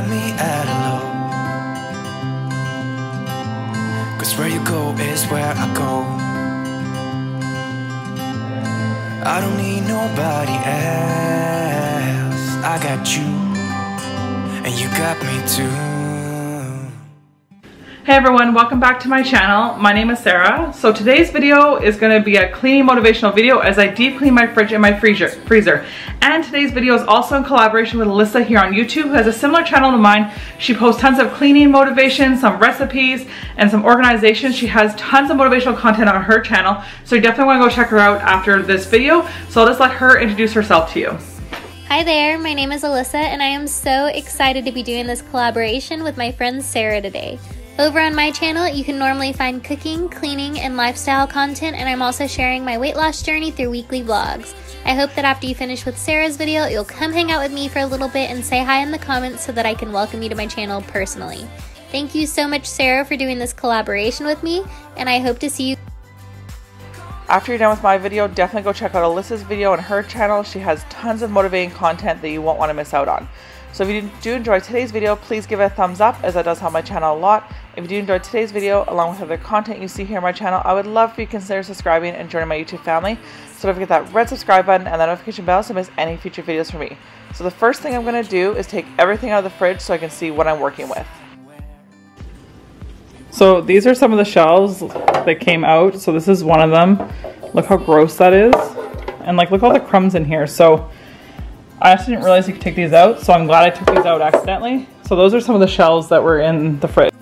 got me at a low. Cause where you go is where I go. I don't need nobody else. I got you, and you got me too. Hey everyone, welcome back to my channel. My name is Sarah. So today's video is gonna be a cleaning motivational video as I deep clean my fridge and my freezer. freezer. And today's video is also in collaboration with Alyssa here on YouTube who has a similar channel to mine. She posts tons of cleaning motivation, some recipes, and some organization. She has tons of motivational content on her channel. So you definitely wanna go check her out after this video. So I'll just let her introduce herself to you. Hi there, my name is Alyssa and I am so excited to be doing this collaboration with my friend Sarah today. Over on my channel, you can normally find cooking, cleaning, and lifestyle content, and I'm also sharing my weight loss journey through weekly vlogs. I hope that after you finish with Sarah's video, you'll come hang out with me for a little bit and say hi in the comments so that I can welcome you to my channel personally. Thank you so much, Sarah, for doing this collaboration with me, and I hope to see you. After you're done with my video, definitely go check out Alyssa's video on her channel. She has tons of motivating content that you won't want to miss out on. So if you do enjoy today's video, please give it a thumbs up as that does help my channel a lot. If you do enjoy today's video, along with other content you see here on my channel, I would love for you to consider subscribing and joining my YouTube family. So don't forget that red subscribe button and that notification bell so miss any future videos from me. So the first thing I'm going to do is take everything out of the fridge so I can see what I'm working with. So these are some of the shelves that came out. So this is one of them. Look how gross that is. And like, look all the crumbs in here. So I actually didn't realize you could take these out, so I'm glad I took these out accidentally. So those are some of the shelves that were in the fridge.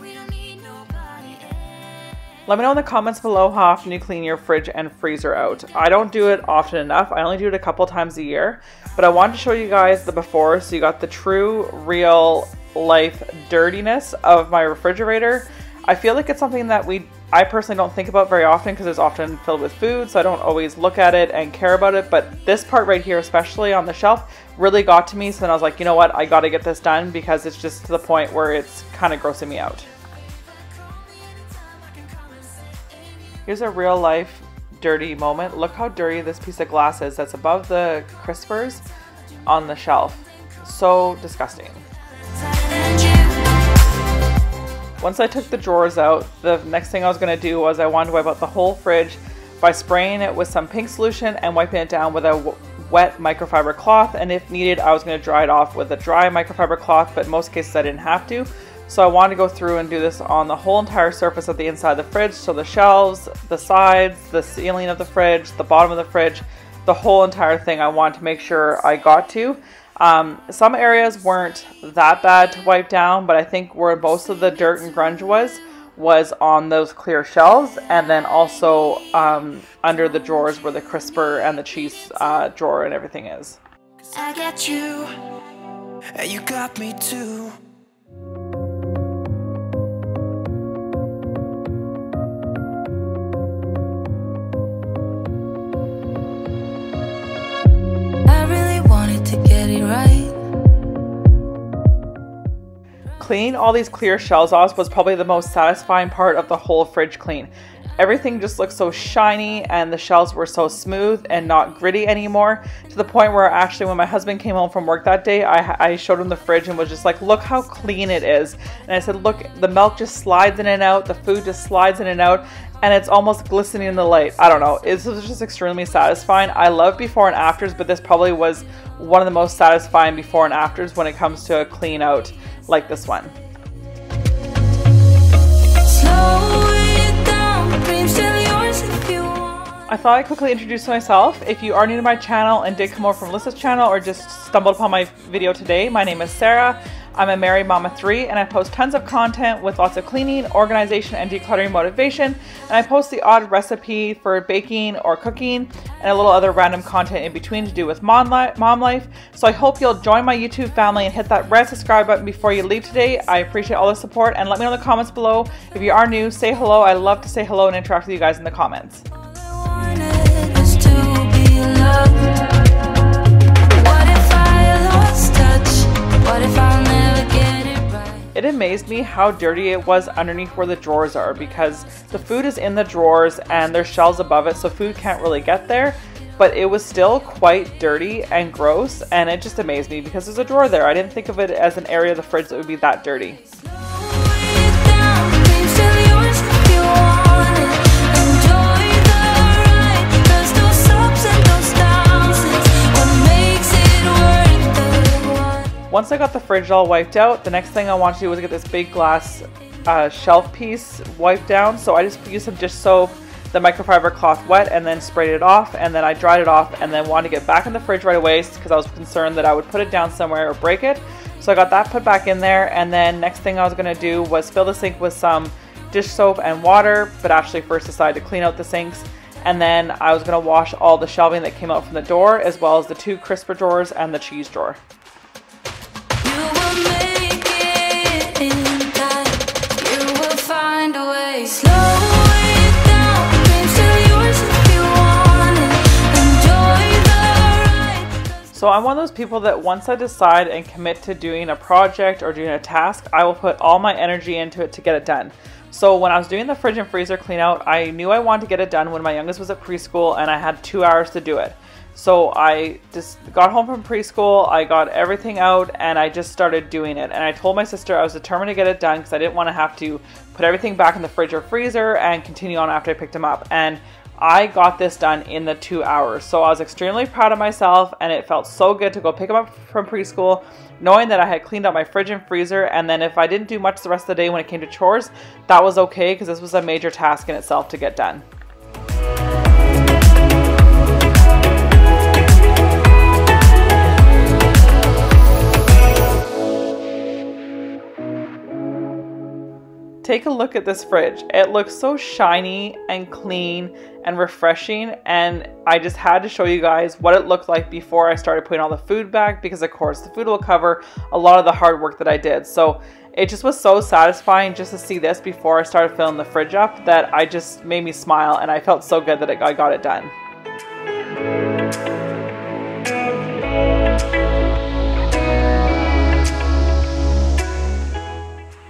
Let me know in the comments below how often you clean your fridge and freezer out. I don't do it often enough. I only do it a couple times a year. But I wanted to show you guys the before so you got the true, real life dirtiness of my refrigerator. I feel like it's something that we I personally don't think about very often because it's often filled with food, so I don't always look at it and care about it. But this part right here, especially on the shelf, really got to me. So then I was like, you know what, I got to get this done because it's just to the point where it's kind of grossing me out. Here's a real life dirty moment. Look how dirty this piece of glass is that's above the crispers on the shelf. So disgusting. Once I took the drawers out, the next thing I was going to do was I wanted to wipe out the whole fridge by spraying it with some pink solution and wiping it down with a wet microfiber cloth and if needed I was going to dry it off with a dry microfiber cloth but most cases I didn't have to. So I wanted to go through and do this on the whole entire surface of the inside of the fridge. So the shelves, the sides, the ceiling of the fridge, the bottom of the fridge, the whole entire thing I wanted to make sure I got to. Um, some areas weren't that bad to wipe down, but I think where most of the dirt and grunge was was on those clear shelves, and then also um, under the drawers where the crisper and the cheese uh, drawer and everything is. I got you, and you got me too. Cleaning all these clear shells off was probably the most satisfying part of the whole fridge clean. Everything just looked so shiny and the shells were so smooth and not gritty anymore to the point where actually when my husband came home from work that day, I, I showed him the fridge and was just like, look how clean it is. And I said, look, the milk just slides in and out, the food just slides in and out and it's almost glistening in the light. I don't know. This was just extremely satisfying. I love before and afters, but this probably was one of the most satisfying before and afters when it comes to a clean out like this one. I thought I'd quickly introduce myself. If you are new to my channel and did come over from Alyssa's channel or just stumbled upon my video today, my name is Sarah. I'm a married mama three and I post tons of content with lots of cleaning, organization, and decluttering motivation. And I post the odd recipe for baking or cooking and a little other random content in between to do with mom, mom life. So I hope you'll join my YouTube family and hit that red subscribe button before you leave today. I appreciate all the support and let me know in the comments below. If you are new, say hello. I love to say hello and interact with you guys in the comments. It amazed me how dirty it was underneath where the drawers are because the food is in the drawers and there's shelves above it so food can't really get there. but it was still quite dirty and gross, and it just amazed me because there's a drawer there. I didn't think of it as an area of the fridge that would be that dirty. Once I got the fridge all wiped out, the next thing I wanted to do was get this big glass uh, shelf piece wiped down. So I just used some dish soap, the microfiber cloth wet, and then sprayed it off. And then I dried it off and then wanted to get back in the fridge right away because I was concerned that I would put it down somewhere or break it. So I got that put back in there. And then next thing I was going to do was fill the sink with some dish soap and water, but actually first decided to clean out the sinks. And then I was going to wash all the shelving that came out from the door, as well as the two crisper drawers and the cheese drawer. So I'm one of those people that once I decide and commit to doing a project or doing a task, I will put all my energy into it to get it done. So when I was doing the fridge and freezer clean out, I knew I wanted to get it done when my youngest was at preschool and I had two hours to do it. So I just got home from preschool, I got everything out, and I just started doing it. And I told my sister I was determined to get it done because I didn't want to have to put everything back in the fridge or freezer and continue on after I picked them up. And I got this done in the two hours. So I was extremely proud of myself and it felt so good to go pick them up from preschool, knowing that I had cleaned out my fridge and freezer. And then if I didn't do much the rest of the day when it came to chores, that was okay because this was a major task in itself to get done. Take a look at this fridge. It looks so shiny and clean and refreshing and I just had to show you guys what it looked like before I started putting all the food back because of course the food will cover a lot of the hard work that I did. So it just was so satisfying just to see this before I started filling the fridge up that I just made me smile and I felt so good that I got it done.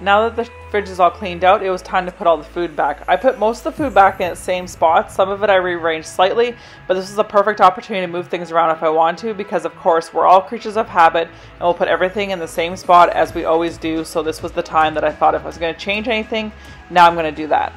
Now that the fridge is all cleaned out, it was time to put all the food back. I put most of the food back in its same spot. Some of it I rearranged slightly, but this is a perfect opportunity to move things around if I want to because of course we're all creatures of habit and we'll put everything in the same spot as we always do. So this was the time that I thought if I was going to change anything, now I'm going to do that.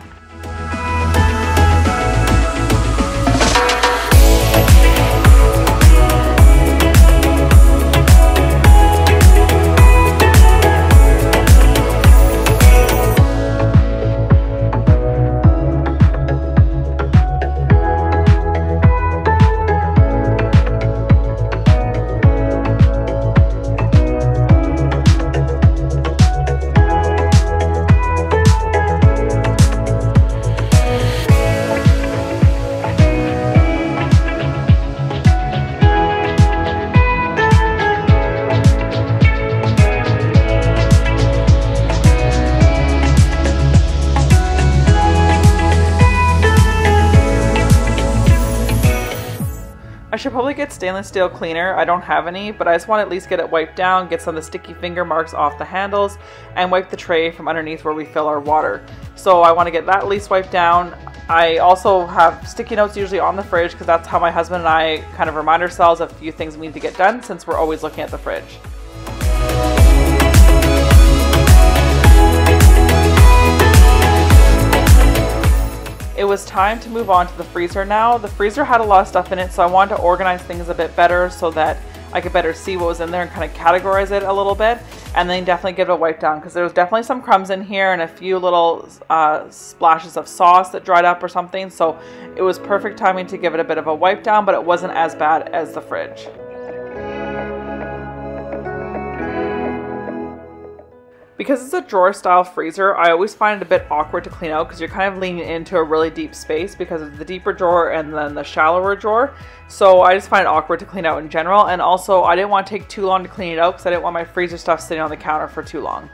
Should probably get stainless steel cleaner. I don't have any, but I just want to at least get it wiped down, get some of the sticky finger marks off the handles, and wipe the tray from underneath where we fill our water. So I want to get that at least wiped down. I also have sticky notes usually on the fridge because that's how my husband and I kind of remind ourselves of a few things we need to get done since we're always looking at the fridge. Was time to move on to the freezer now. The freezer had a lot of stuff in it, so I wanted to organize things a bit better so that I could better see what was in there and kind of categorize it a little bit. And then definitely give it a wipe down because there was definitely some crumbs in here and a few little uh, splashes of sauce that dried up or something. So it was perfect timing to give it a bit of a wipe down, but it wasn't as bad as the fridge. Because it's a drawer style freezer, I always find it a bit awkward to clean out because you're kind of leaning into a really deep space because of the deeper drawer and then the shallower drawer. So I just find it awkward to clean out in general. And also I didn't want to take too long to clean it out because I didn't want my freezer stuff sitting on the counter for too long.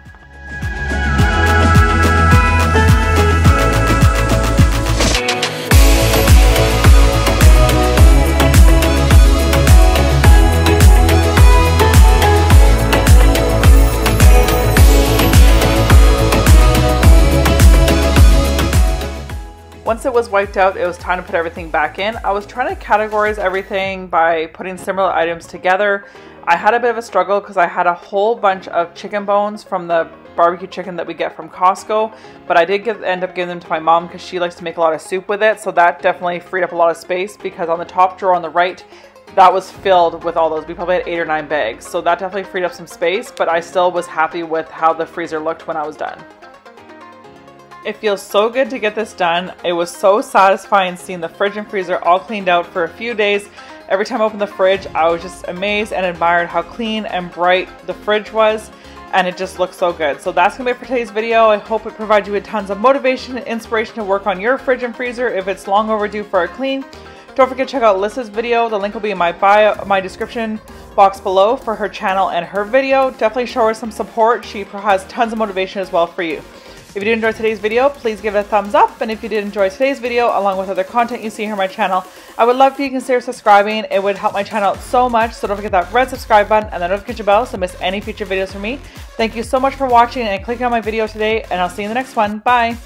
Was wiped out, it was time to put everything back in. I was trying to categorize everything by putting similar items together. I had a bit of a struggle because I had a whole bunch of chicken bones from the barbecue chicken that we get from Costco, but I did give, end up giving them to my mom because she likes to make a lot of soup with it, so that definitely freed up a lot of space because on the top drawer on the right, that was filled with all those. We probably had eight or nine bags, so that definitely freed up some space, but I still was happy with how the freezer looked when I was done. It feels so good to get this done. It was so satisfying seeing the fridge and freezer all cleaned out for a few days. Every time I opened the fridge, I was just amazed and admired how clean and bright the fridge was and it just looks so good. So that's gonna be it for today's video. I hope it provides you with tons of motivation and inspiration to work on your fridge and freezer if it's long overdue for a clean. Don't forget to check out Lissa's video. The link will be in my bio, my description box below for her channel and her video. Definitely show her some support. She has tons of motivation as well for you. If you did enjoy today's video, please give it a thumbs up. And if you did enjoy today's video, along with other content you see here on my channel, I would love for you consider subscribing. It would help my channel so much. So don't forget that red subscribe button and the notification bell so miss any future videos from me. Thank you so much for watching and clicking on my video today, and I'll see you in the next one. Bye!